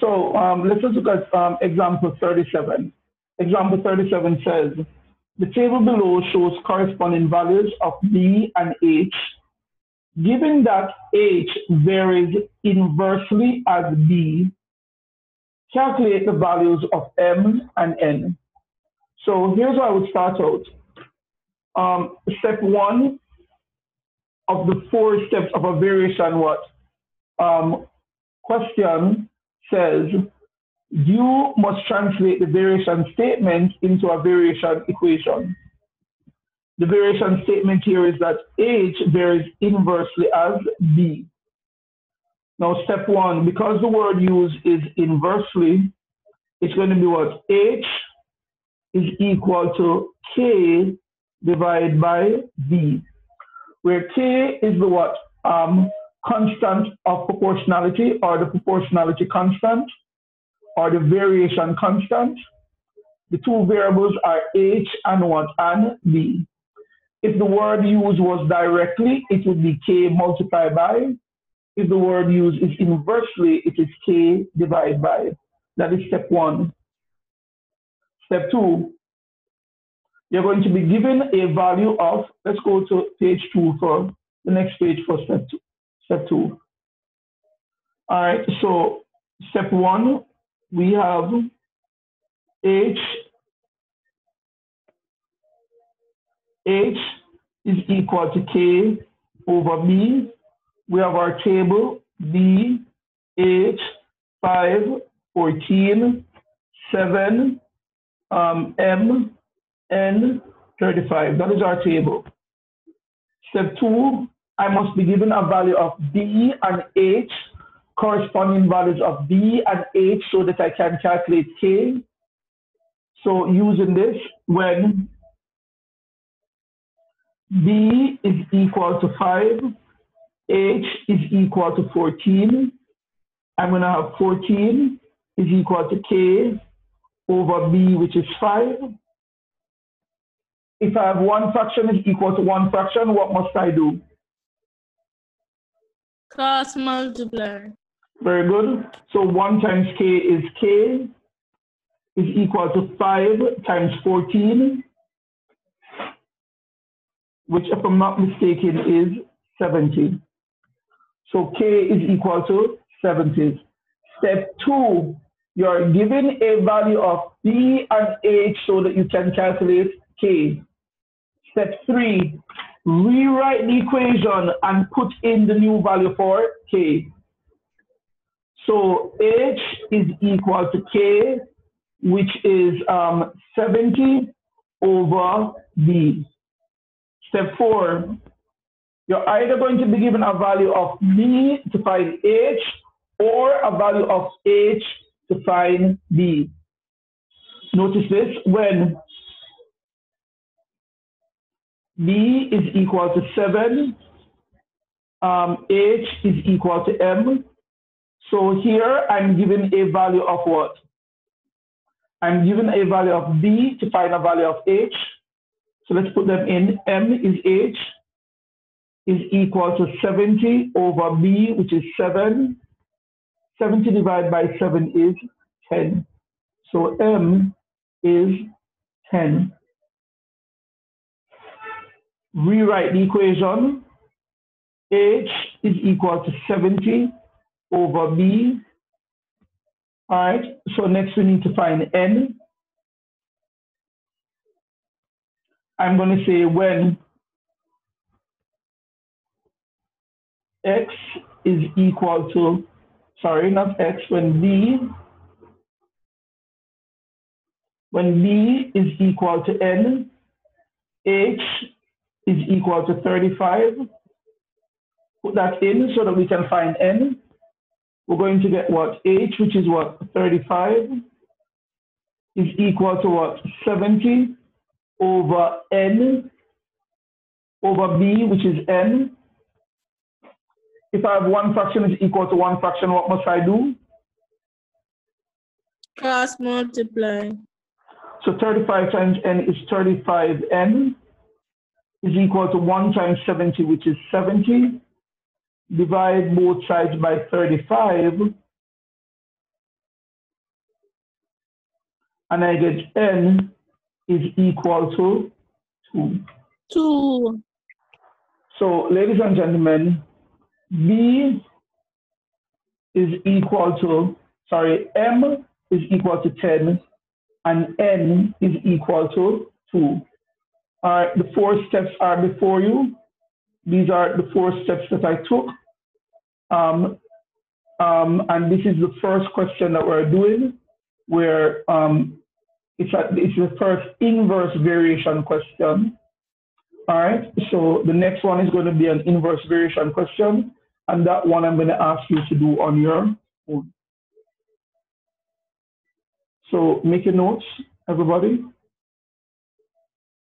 So um, let's look at um, example 37. Example 37 says, the table below shows corresponding values of B and H. Given that H varies inversely as B, calculate the values of M and N. So here's how I would start out. Um, step one of the four steps of a variation what um, question says you must translate the variation statement into a variation equation. The variation statement here is that H varies inversely as B. Now, step one, because the word used is inversely, it's going to be what? H is equal to K divided by B, where K is the what? Um, constant of proportionality or the proportionality constant or the variation constant. The two variables are H and what? And B. If the word used was directly, it would be K multiplied by. If the word used is inversely, it is K divided by. That is step one. Step two, you're going to be given a value of, let's go to page two for the next page for step two. Step two. All right, so step one, we have H, H is equal to K over B. We have our table B, H, 5, 14, 7, um, M, N, 35. That is our table. Step two, I must be given a value of B and H corresponding values of B and H so that I can calculate K. So using this, when B is equal to 5, H is equal to 14, I'm going to have 14 is equal to K over B, which is 5. If I have one fraction is equal to one fraction, what must I do? Cross multiply. Very good. So 1 times k is k is equal to 5 times 14, which if I'm not mistaken is 70. So k is equal to 70. Step 2, you're given a value of b and h so that you can calculate k. Step 3, rewrite the equation and put in the new value for k. So H is equal to K, which is um, 70 over B. Step four, you're either going to be given a value of B to find H or a value of H to find B. Notice this, when B is equal to 7, um, H is equal to M, so here I'm given a value of what? I'm given a value of B to find a value of H. So let's put them in. M is H is equal to 70 over B, which is 7. 70 divided by 7 is 10. So M is 10. Rewrite the equation. H is equal to 70 over B. All right, so next we need to find N. I'm going to say when X is equal to, sorry, not X, when B, when B is equal to N, H is equal to 35. Put that in so that we can find N we're going to get what? H, which is what? 35 is equal to what? 70 over N over B, which is N. If I have one fraction is equal to one fraction, what must I do? Cross multiply. So 35 times N is 35N is equal to 1 times 70, which is 70 divide both sides by 35, and I get n is equal to 2. Two. So, ladies and gentlemen, b is equal to, sorry, m is equal to 10 and n is equal to 2. All right, the four steps are before you. These are the four steps that I took. Um, um, and this is the first question that we're doing, where um, it's, a, it's the first inverse variation question. All right, so the next one is going to be an inverse variation question, and that one I'm going to ask you to do on your own. So make your notes, everybody.